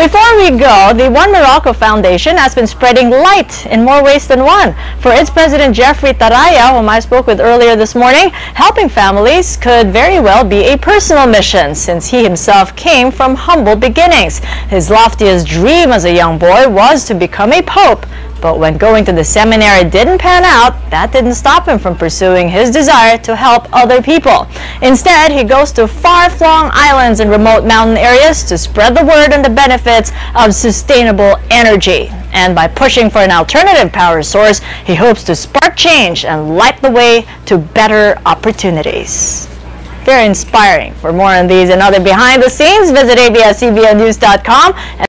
Before we go, the One Meralco Foundation has been spreading light in more ways than one. For its president, Jeffrey Tarayao, whom I spoke with earlier this morning, helping families could very well be a personal mission since he himself came from humble beginnings. His loftiest dream as a young boy was to become a pope. But when going to the seminary didn't pan out, that didn't stop him from pursuing his desire to help other people. Instead, he goes to far-flung islands and remote mountain areas to spread the word and the benefits of sustainable energy. And by pushing for an alternative power source, he hopes to spark change and light the way to better opportunities. Very inspiring. For more on these and other behind the scenes, visit abs